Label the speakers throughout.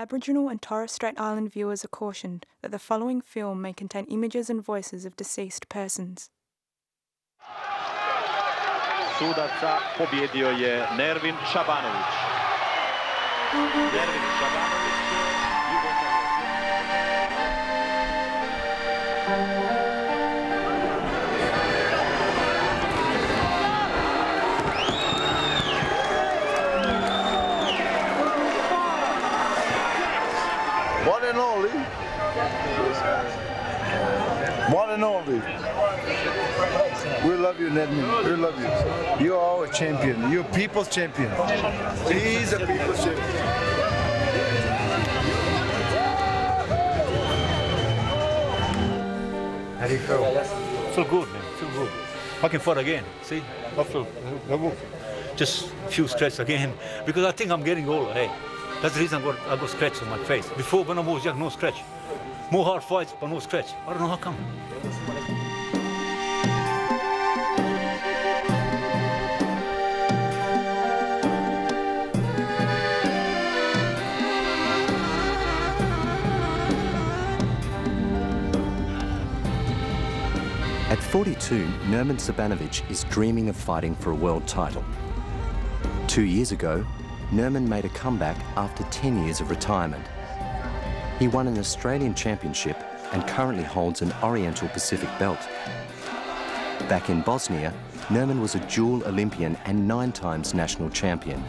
Speaker 1: Aboriginal and Torres Strait Island viewers are cautioned that the following film may contain images and voices of deceased persons.
Speaker 2: Sudaca pobjedio je Nermin Šabanović. Nermin Šabanović,
Speaker 3: only. We love you, Nedman. We love you. You're our champion. You're people's champion. He's a people's champion.
Speaker 4: How do you feel?
Speaker 5: Feel good, man. Feel good. I can fight again. See, I feel just few scratches again because I think I'm getting older. Hey, that's the reason I got I got scratches on my face. Before when I was young, no scratch. More hard fights, but no scratch. I don't know how come.
Speaker 6: At 42, Nermin Sabanovic is dreaming of fighting for a world title. Two years ago, Nermin made a comeback after 10 years of retirement. He won an Australian Championship and currently holds an Oriental Pacific belt. Back in Bosnia, Nermin was a dual Olympian and nine times national champion.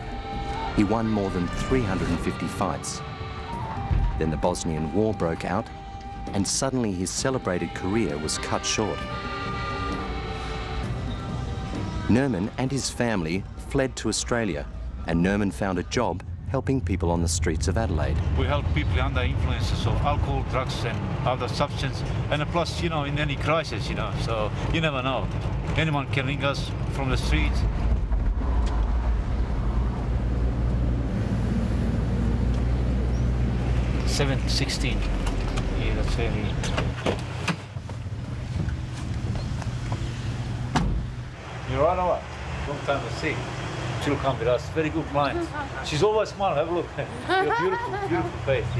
Speaker 6: He won more than 350 fights. Then the Bosnian War broke out, and suddenly his celebrated career was cut short. Nermin and his family fled to Australia, and Nermin found a job helping people on the streets of Adelaide.
Speaker 5: We help people under influences of alcohol, drugs, and other substances. and plus, you know, in any crisis, you know. So you never know. Anyone can ring us from the street. Seven sixteen. Yeah, that's very. You're right, or what? Long time to see. She'll come with us. Very good mind. She's always smiling. Have a look. You're beautiful, beautiful face.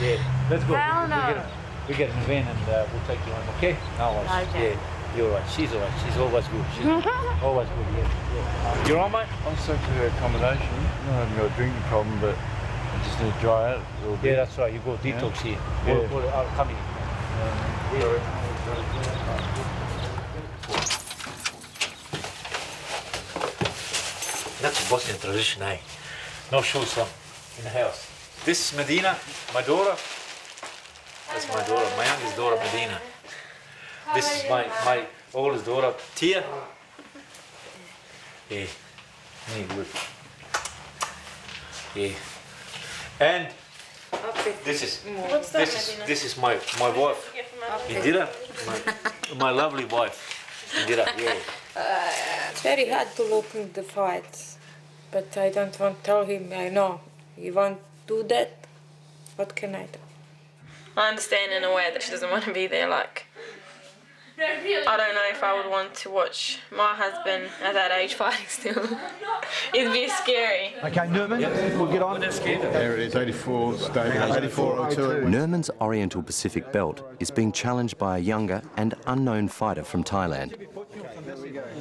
Speaker 5: Yeah. yeah. Let's go.
Speaker 7: Hell
Speaker 5: we,
Speaker 7: no.
Speaker 5: we, get, we get in the van and uh, we'll take you home. Okay? No worries.
Speaker 7: Okay.
Speaker 5: Yeah. You're right. She's all right. She's always good. She's always good. Yeah. yeah. You're on, mate?
Speaker 3: I'm stuck to the accommodation. I haven't got a drinking problem, but I just need to dry out a little bit.
Speaker 5: Yeah,
Speaker 3: bit.
Speaker 5: that's right. You go detox here.
Speaker 3: Yeah.
Speaker 5: We'll, we'll, I'll come in. That's a Bosnian tradition, eh? No shoes on in the house. This is Medina, my daughter. That's my daughter, my youngest daughter, Medina. This is my, my oldest daughter, Tia. Yeah, me good. Yeah. And this is
Speaker 7: What's
Speaker 5: this is
Speaker 7: Medina?
Speaker 5: this is my my wife, Indira, my, my lovely wife, Indira. Yeah.
Speaker 8: It's very hard to look in the fights, but I don't want to tell him. I know he won't do that. What can I do?
Speaker 7: I understand in a way that she doesn't want to be there. Like, I don't know if I would want to watch my husband at that age fighting still. It'd be scary.
Speaker 4: Okay, Newman, we'll get on.
Speaker 3: There it is, 84 stadium, 8402.
Speaker 6: Nermin's Oriental Pacific belt is being challenged by a younger and unknown fighter from Thailand.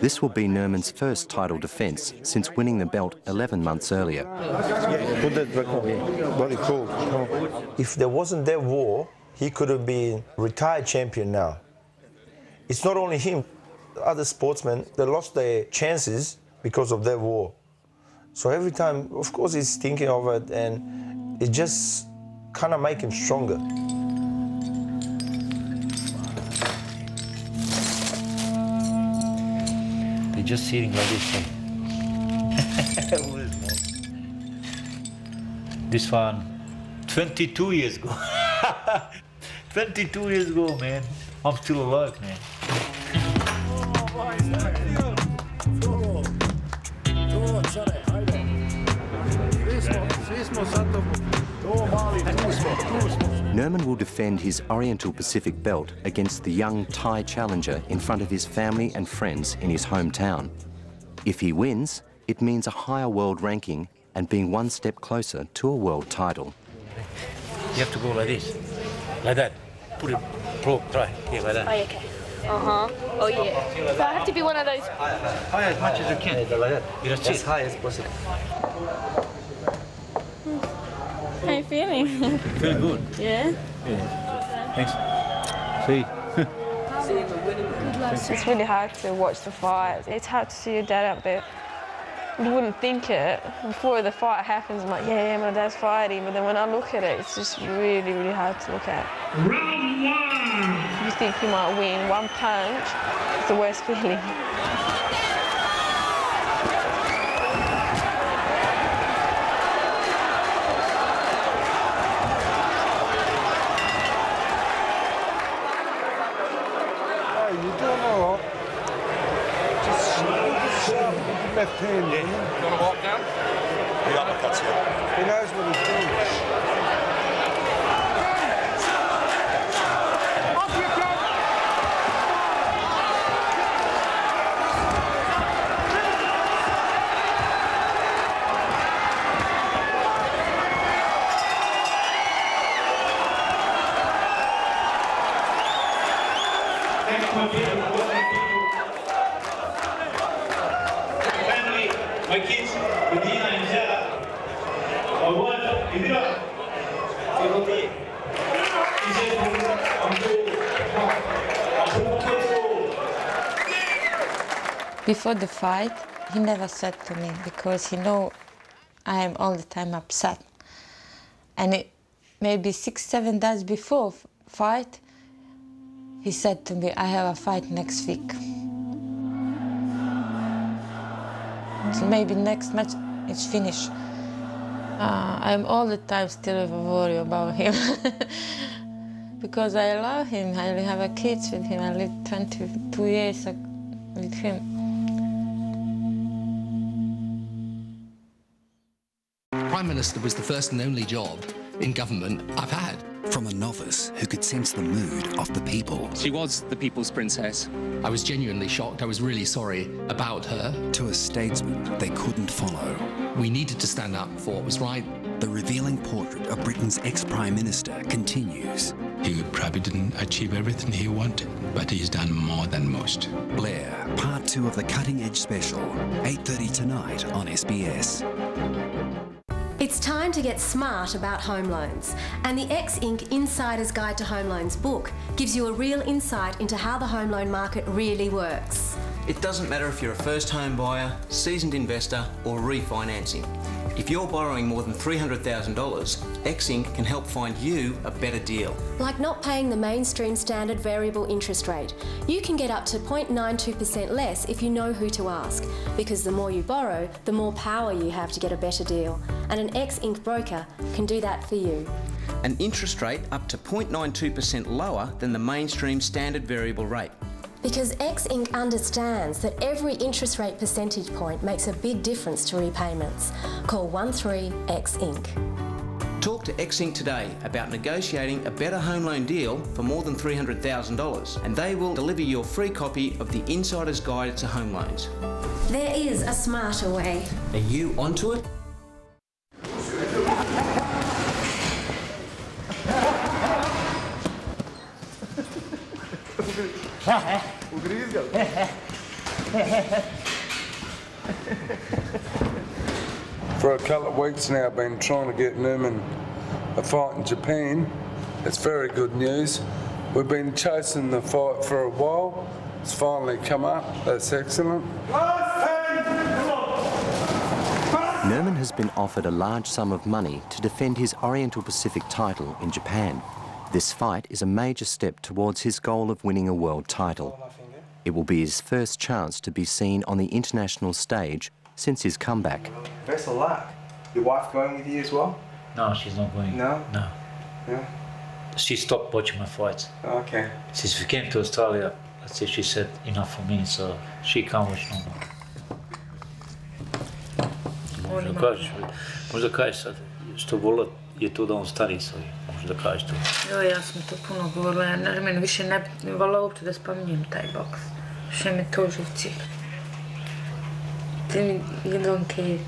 Speaker 6: This will be Nermin's first title defence since winning the belt 11 months earlier.
Speaker 9: Put that back on. Very cool. If there wasn't that war, he could have been retired champion now. It's not only him, other sportsmen, they lost their chances because of their war. So every time, of course, he's thinking of it and it just kind of make him stronger.
Speaker 5: They're just sitting like this. Who is more? this one, 22 years ago. 22 years ago, man. I'm still alive, man.
Speaker 6: Nermin will defend his Oriental Pacific belt against the young Thai challenger in front of his family and friends in his hometown. If he wins, it means a higher world ranking and being one step closer to a world title.
Speaker 5: You have to go like this. Like that. Put it, pro, try. Yeah, like that.
Speaker 10: Oh, okay. Uh huh. Oh, yeah. So I have to be one of those.
Speaker 5: High as much as you can. You just
Speaker 9: As high as possible.
Speaker 10: How are you feeling?
Speaker 5: Feel good.
Speaker 10: yeah.
Speaker 5: Yeah. Thanks. See.
Speaker 11: It's really hard to watch the fight. It's hard to see your dad out there. You wouldn't think it. Before the fight happens, I'm like, yeah, yeah, my dad's fighting. But then when I look at it, it's just really, really hard to look at.
Speaker 12: Round
Speaker 11: think you might win one punch, it's the worst feeling.
Speaker 3: Hey, you doing all right? Just shove with your left hand. Yeah. You want to walk down? The uppercuts, yeah. He knows what he's doing.
Speaker 8: Before the fight, he never said to me because he know I am all the time upset. And it, maybe six, seven days before fight, he said to me, I have a fight next week. So maybe next match it's finished. Uh, I'm all the time still worry about him because I love him. I have a kids with him. I lived 22 years with him.
Speaker 13: Prime Minister was the first and only job in government I've had.
Speaker 14: From a novice who could sense the mood of the people.
Speaker 13: She was the people's princess. I was genuinely shocked. I was really sorry about her.
Speaker 14: To a statesman they couldn't follow.
Speaker 13: We needed to stand up for what was right.
Speaker 14: The revealing portrait of Britain's ex-Prime Minister continues.
Speaker 15: He probably didn't achieve everything he wanted, but he's done more than most.
Speaker 14: Blair, part two of the Cutting Edge special, 8.30 tonight on SBS.
Speaker 16: It's time to get smart about home loans, and the X Inc. Insider's Guide to Home Loans book gives you a real insight into how the home loan market really works.
Speaker 17: It doesn't matter if you're a first home buyer, seasoned investor, or refinancing. If you're borrowing more than $300,000, X Inc. can help find you a better deal.
Speaker 16: Like not paying the mainstream standard variable interest rate, you can get up to 0.92% less if you know who to ask, because the more you borrow, the more power you have to get a better deal. And an X Inc. broker can do that for you.
Speaker 17: An interest rate up to 0.92% lower than the mainstream standard variable rate.
Speaker 16: Because X Inc. understands that every interest rate percentage point makes a big difference to repayments. Call 13X Inc.
Speaker 17: Talk to X Inc. today about negotiating a better home loan deal for more than $300,000 and they will deliver your free copy of the Insider's Guide to Home Loans.
Speaker 16: There is a smarter way.
Speaker 17: Are you onto it?
Speaker 18: For a couple of weeks now, I've been trying to get Newman a fight in Japan. It's very good news. We've been chasing the fight for a while. It's finally come up. That's excellent.
Speaker 6: Nermin has been offered a large sum of money to defend his Oriental Pacific title in Japan. This fight is a major step towards his goal of winning a world title. It will be his first chance to be seen on the international stage since his comeback.
Speaker 19: Best of luck. Your wife going with you as well?
Speaker 5: No, she's not going.
Speaker 19: No?
Speaker 5: No.
Speaker 19: Yeah.
Speaker 5: She stopped watching my fights.
Speaker 19: Okay.
Speaker 5: Since we came to Australia, that's it, she said enough for me, so she can't watch no more. Možda kažeš, možda kažeš sad, što vola je to da on stari svoj, možda kažeš to.
Speaker 8: Jo, ja sam to puno govorila, ja ne, meni više ne bi volila uopće da spominjem taj boks. Više me to živci. Ti mi, you don't care.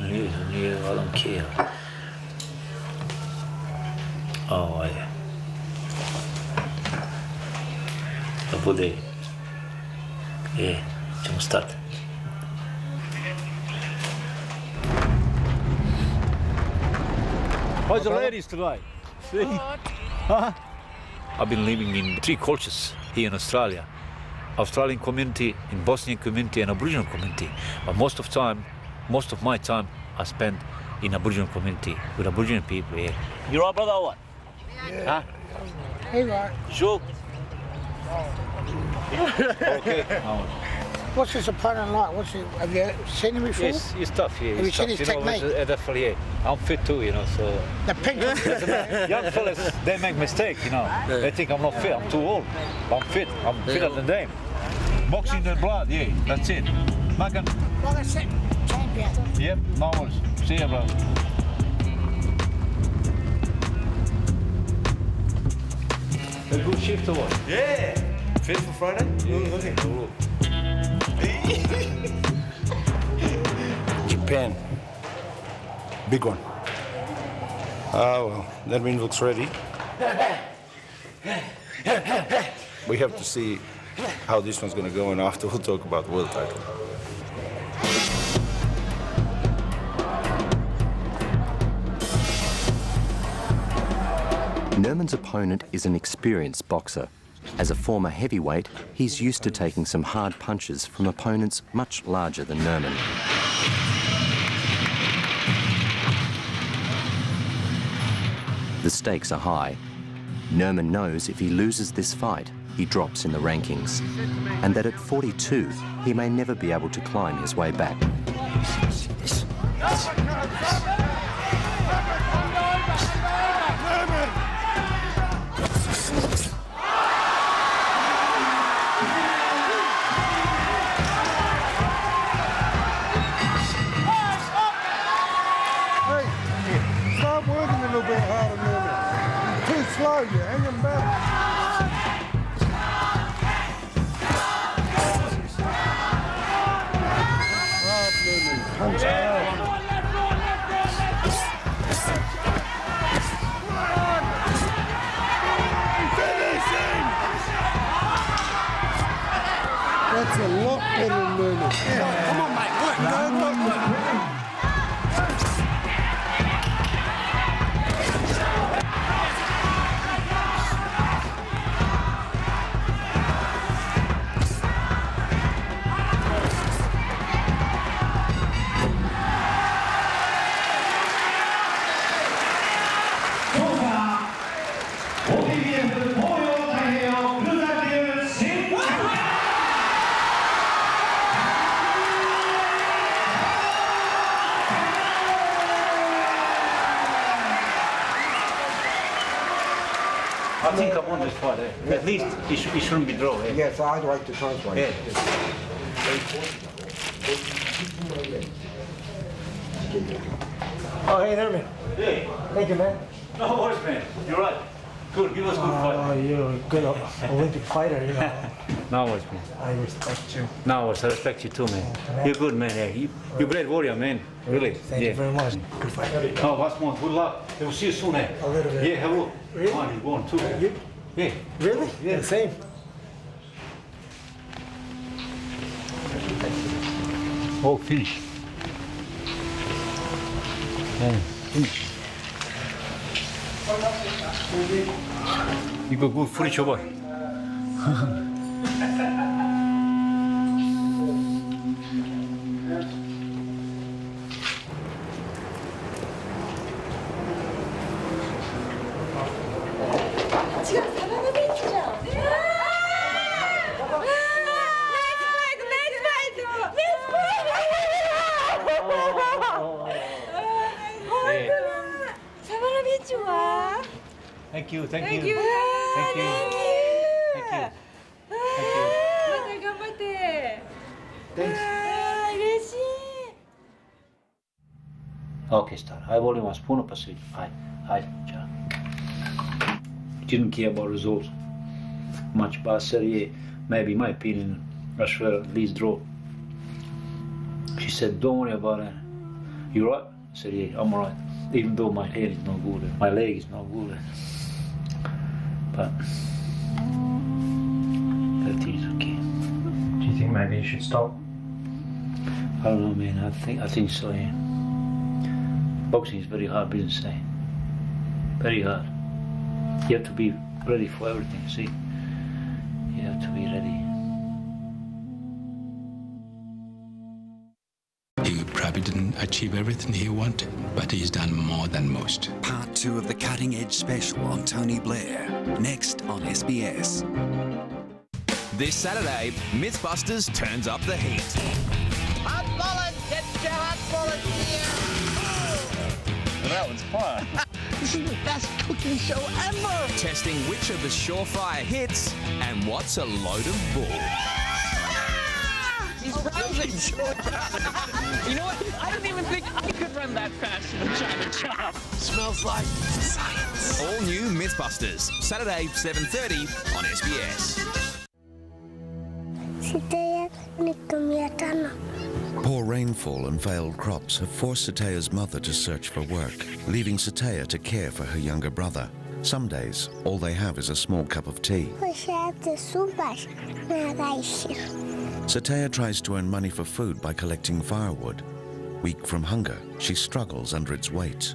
Speaker 5: Nije, nije, I don't care. Oh, yeah. Da bude, je, ćemo stati. How's the ladies today? See? Huh? I've been living in three cultures here in Australia. Australian community, in Bosnian community and Aboriginal community. But most of time, most of my time I spent in Aboriginal community with Aboriginal people here. You all brother or what? Huh?
Speaker 20: Hey, Mark.
Speaker 5: Sure. okay.
Speaker 20: What's his opponent like? What's he, have you seen him before?
Speaker 5: Yes, he's tough. Yeah,
Speaker 20: Have you
Speaker 5: he's
Speaker 20: seen
Speaker 5: tough.
Speaker 20: his
Speaker 5: you know,
Speaker 20: technique?
Speaker 5: definitely, yeah. I'm fit too, you know, so.
Speaker 20: The pink.
Speaker 5: Young fellas, they make mistake, you know. They think I'm not fit, I'm too old. I'm fit, I'm fitter than them. Boxing the blood, yeah, that's it. Magan,
Speaker 20: Well, that's it. Champion.
Speaker 5: yep, no worries. See you, bro. A good shift or what?
Speaker 3: Yeah. Fit for Friday?
Speaker 5: Yeah. Cool.
Speaker 21: Japan. Big one. Ah, well, that means looks ready. We have to see how this one's gonna go, and after we'll talk about world title.
Speaker 6: Nermin's opponent is an experienced boxer. As a former heavyweight, he's used to taking some hard punches from opponents much larger than Nermin. The stakes are high. Nermin knows if he loses this fight, he drops in the rankings, and that at 42, he may never be able to climb his way back.
Speaker 3: Newman.
Speaker 5: At least it, sh- it shouldn't be draw, eh?
Speaker 3: Yes, I'd like to translate.
Speaker 5: Yeah.
Speaker 20: Oh, hey, Nermin.
Speaker 5: Hey.
Speaker 20: Thank you, man.
Speaker 5: No worries, man. You're right. Good, give us good
Speaker 20: Oh,
Speaker 5: fight.
Speaker 20: you're a good Olympic fighter, you know.
Speaker 5: No worries, man.
Speaker 20: I respect you.
Speaker 5: No worries, I respect you too, man. You're good, man. Yeah, you, you're a great warrior, man. Really.
Speaker 20: Thank
Speaker 5: yeah.
Speaker 20: you very much. Good fight.
Speaker 5: No, once more, good luck. We'll see you soon, eh?
Speaker 20: A little bit.
Speaker 5: Yeah, have a look.
Speaker 20: Really?
Speaker 5: Come on, he's going too.
Speaker 20: You?
Speaker 5: Yeah.
Speaker 20: Really?
Speaker 5: Yeah.
Speaker 20: The same.
Speaker 5: Oh, finish. Yeah, finish. You got good footage, boy.
Speaker 22: 지금
Speaker 5: I only one spoon of pursuit. I, I, John. Didn't care about results much, but I said, yeah, maybe in my opinion, I should at least draw. She said, don't worry about it. You right? I said, yeah, I'm alright. even though my head is not good, my leg is not good. But everything is okay.
Speaker 4: Do you think maybe you should stop?
Speaker 5: I don't know, man. I think I think so. Yeah. Boxing is very hard business, eh? Very hard. You have to be ready for everything. See, you have to be ready.
Speaker 15: He probably didn't achieve everything he wanted, but he's done more than most.
Speaker 14: Part two of the cutting edge special on Tony Blair. Next on SBS.
Speaker 23: This Saturday, Mythbusters turns up the heat.
Speaker 24: Here!
Speaker 23: That one's fun.
Speaker 24: this is the best cooking show ever!
Speaker 23: Testing which of the surefire hits and what's a load of bull. Ah!
Speaker 24: He's frozen! you know what? I don't even think I could run that fast in a China chop. Smells like science.
Speaker 23: All new Mythbusters, Saturday, 7.30 on SBS.
Speaker 25: Rainfall and failed crops have forced Satea's mother to search for work, leaving Satea to care for her younger brother. Some days, all they have is a small cup of tea. Satea tries to earn money for food by collecting firewood. Weak from hunger, she struggles under its weight.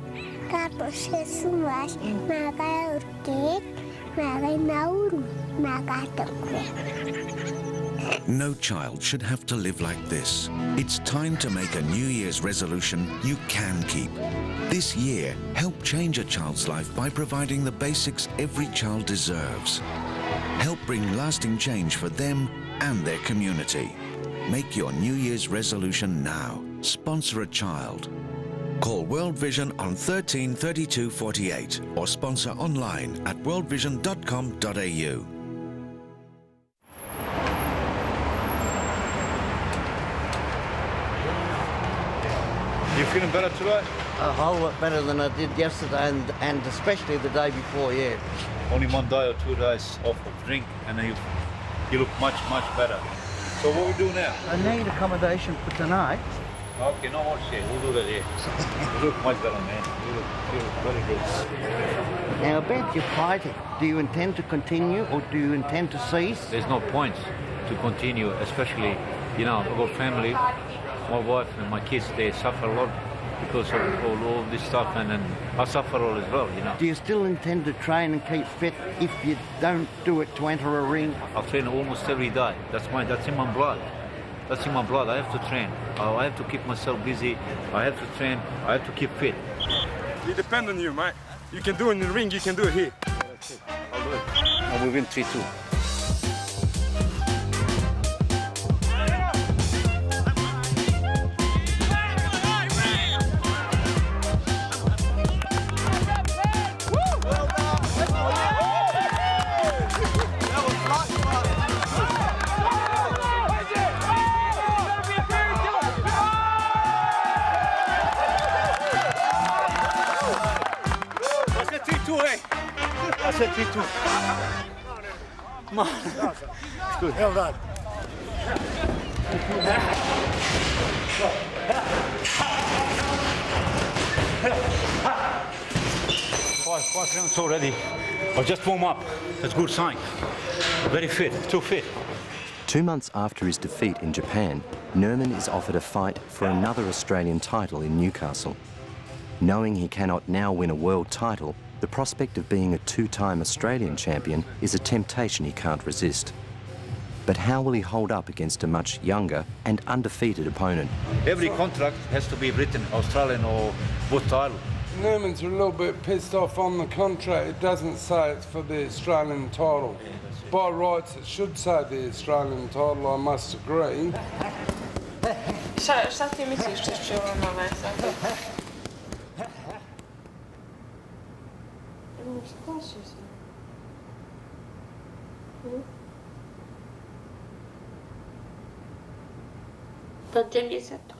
Speaker 25: No child should have to live like this. It's time to make a New Year's resolution you can keep. This year, help change a child's life by providing the basics every child deserves. Help bring lasting change for them and their community. Make your New Year's resolution now. Sponsor a child. Call World Vision on 13 32 48 or sponsor online at worldvision.com.au.
Speaker 21: feeling better today?
Speaker 26: A whole lot better than I did yesterday and, and especially the day before, yeah.
Speaker 5: Only one day or two days off of drink, and you you look much much better. So what we do now?
Speaker 26: I need accommodation for tonight.
Speaker 5: Okay, no more shit. We'll do that here. you look much better, man. You look, you look very good.
Speaker 26: Now, about your fighting, do you intend to continue or do you intend to cease?
Speaker 5: There's no point to continue, especially, you know, I've got family, my wife and my kids, they suffer a lot because of all, all this stuff, and then I suffer all as well, you know.
Speaker 26: Do you still intend to train and keep fit if you don't do it to enter a ring?
Speaker 5: I train almost every day. That's my, that's in my blood. That's in my blood. I have to train. I have to keep myself busy. I have to train. I have to keep fit.
Speaker 27: It depends on you, mate. You can do it in the ring, you can do it here.
Speaker 5: I'll do it. And we win 3-2. On. It's good.
Speaker 27: Well done.
Speaker 5: Five, five rounds already. I just warm up. That's good sign. Very fit, too fit.
Speaker 6: Two months after his defeat in Japan, Nermin is offered a fight for another Australian title in Newcastle. Knowing he cannot now win a world title, the prospect of being a two-time Australian champion is a temptation he can't resist. But how will he hold up against a much younger and undefeated opponent?
Speaker 5: Every contract has to be written Australian or both title.
Speaker 18: Newman's a little bit pissed off on the contract. It doesn't say it's for the Australian title. By rights, it should say the Australian title, I must agree.
Speaker 7: sad?
Speaker 11: Splaši se.
Speaker 22: To će se to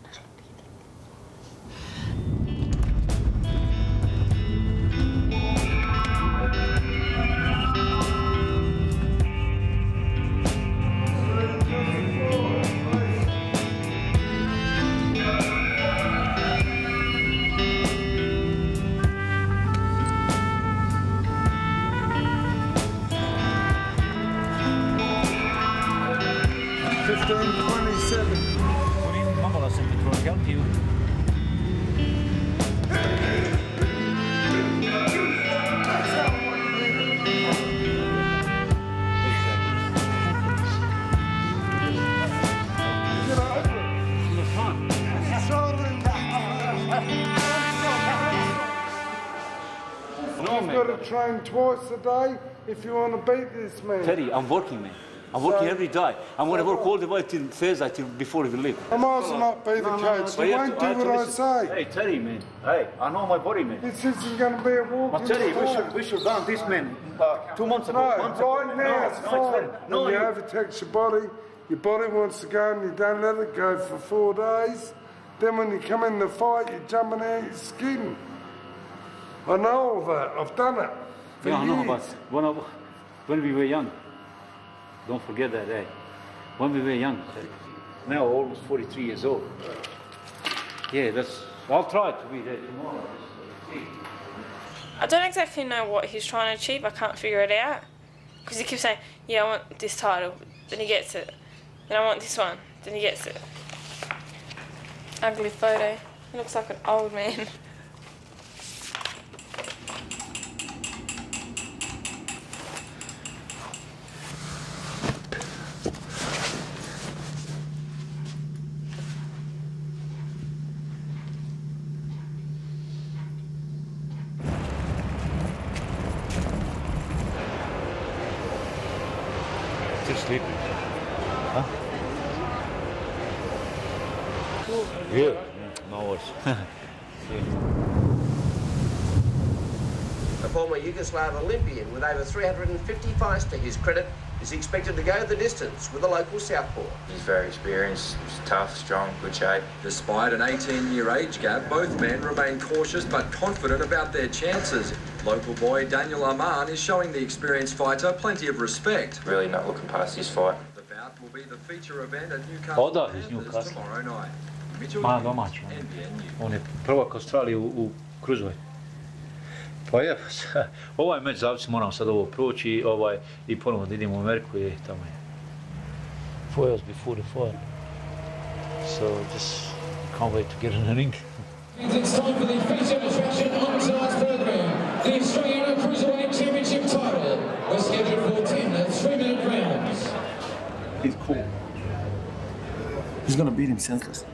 Speaker 3: got to train twice a day if you want to beat this man.
Speaker 5: Teddy, I'm working, man. I'm working
Speaker 3: So-
Speaker 5: every day. I'm going to work all the way till Thursday, till before we leave.
Speaker 3: I might as well not be the coach.
Speaker 5: But
Speaker 3: You
Speaker 5: have
Speaker 3: won't
Speaker 5: to-
Speaker 3: do
Speaker 5: have
Speaker 3: what I
Speaker 5: listen.
Speaker 3: say.
Speaker 5: Hey, Teddy, man. Hey, I know my body, man.
Speaker 3: This isn't going to be a walk
Speaker 5: But
Speaker 3: in
Speaker 5: Teddy, we should, we should done this, man, uh, two months ago.
Speaker 3: No,
Speaker 5: months ago.
Speaker 3: now
Speaker 5: no,
Speaker 3: it's
Speaker 5: no,
Speaker 3: fine.
Speaker 5: Teddy. No,
Speaker 3: when you
Speaker 5: you,
Speaker 3: overtax your body, your body wants to go and you don't let it go for four days. Then when you come in the fight, you're jumping out your skin. I know all that. I've done it for
Speaker 5: yeah, I know, but when, I, when we were young, don't forget that, eh? When we were young, now almost 43 years old. Yeah, that's. I'll try to be there tomorrow.
Speaker 7: I don't exactly know what he's trying to achieve. I can't figure it out. Because he keeps saying, yeah, I want this title. Then he gets it. Then I want this one. Then he gets it. Ugly photo. He looks like an old man.
Speaker 5: Still sleeping. Huh? Yeah. No worries.
Speaker 26: A former Yugoslav Olympian with over 350 fights to his credit is expected to go the distance with the local southpaw.
Speaker 28: He's very experienced, he's tough, strong, good shape.
Speaker 29: Despite an 18-year age gap, both men remain cautious but confident about their chances. Local boy Daniel Ammann is showing the experienced fighter plenty of respect.
Speaker 28: Really not looking past this fight.
Speaker 29: The bout will be the feature event at Newcastle
Speaker 5: Oda iz
Speaker 29: Panthers
Speaker 5: Newcastle.
Speaker 29: tomorrow night. Mitchell
Speaker 5: Ma
Speaker 29: Hughes,
Speaker 5: domaći. On je prvak Australije u, u kruzovoj. Pa je, ovaj meč zavisi moram sad ovo proći ovaj, i ponovo da idemo u Ameriku i tamo je. Four years before the fight. So just can't wait to get in the ring.
Speaker 30: It's time for the feature attraction on tonight's program. The Australian Cruiserweight Championship title. We're scheduled for 10 three-minute rounds.
Speaker 21: He's cool. He's gonna beat him senseless.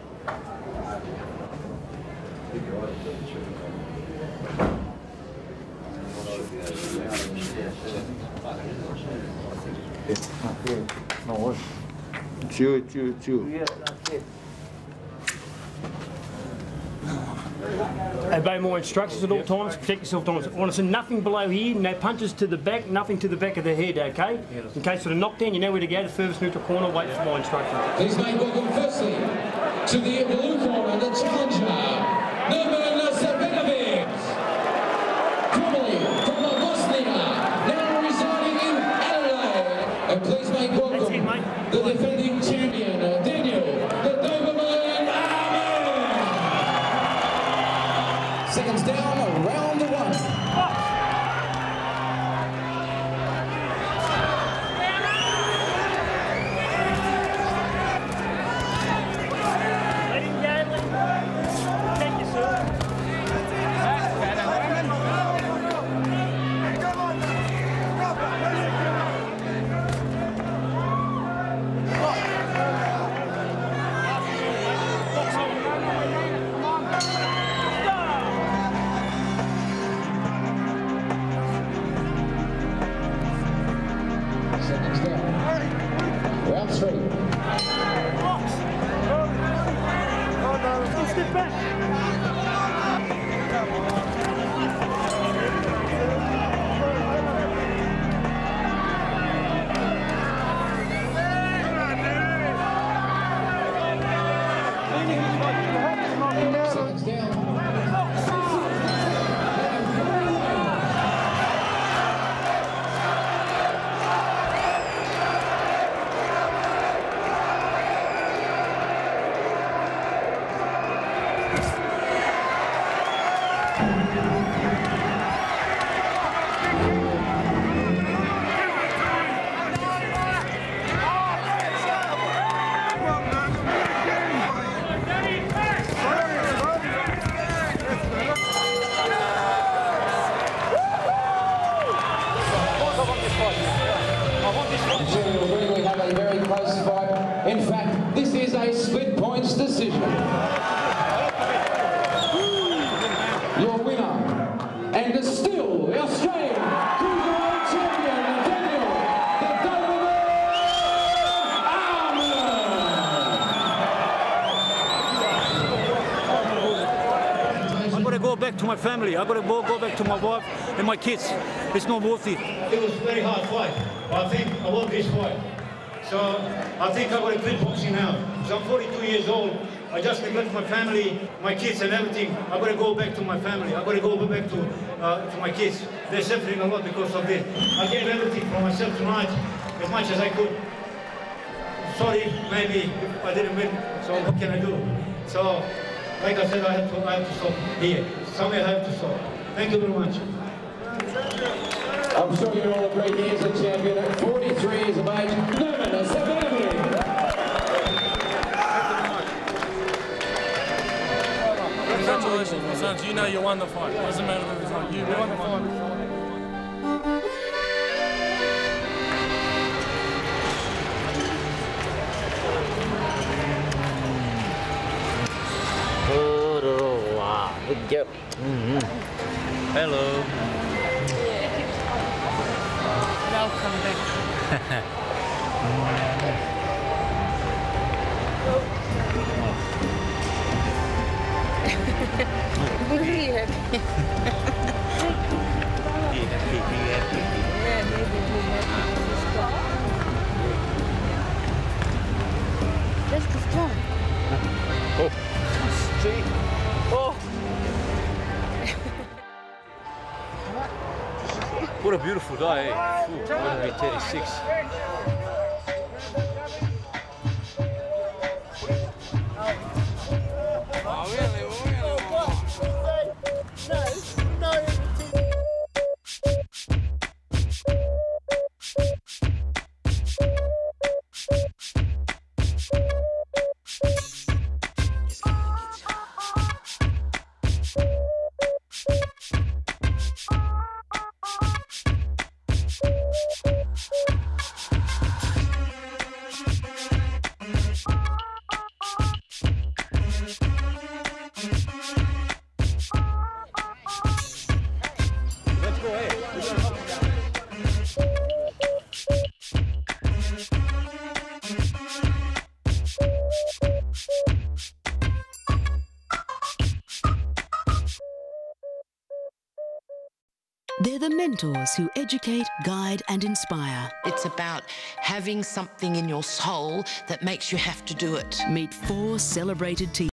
Speaker 31: No worries. Chill, chill, chill.
Speaker 32: Obey my instructions at all times. Protect yourself. Times. I want to see nothing below here. No punches to the back. Nothing to the back of the head. Okay. In case of a knockdown, you know where to go. The furthest neutral corner. Wait for my instructions.
Speaker 30: Please make welcome firstly to the blue corner, the challenger,
Speaker 33: to my wife and my kids. It's not worth it. It was a very hard fight. I think I won this fight. So I think I'm gonna quit boxing now. So I'm 42 years old. I just neglect my family, my kids and everything. I'm gonna go back to my family. I'm gonna go back to, uh, to my kids. They're suffering a lot because of this. I gave everything for myself tonight as much as I could. Sorry, maybe I didn't win, so what can I do? So, like I said, I have to, I have to stop here. Somewhere I have to stop. Thank you very much.
Speaker 30: I'm sure you're all agree he is a champion at 43 years of age. Nermin Sabanovic.
Speaker 34: Congratulations, sons. You know you won the fight. Doesn't matter the result. You won the fight.
Speaker 35: Oh, wow. Good job. Mm-hmm. Hello.
Speaker 5: Welcome back. really happy.
Speaker 33: a beautiful day.
Speaker 36: Ooh, educate, guide, and inspire.
Speaker 37: It's about having something in your soul that makes you have to do it.
Speaker 36: Meet four celebrated teachers.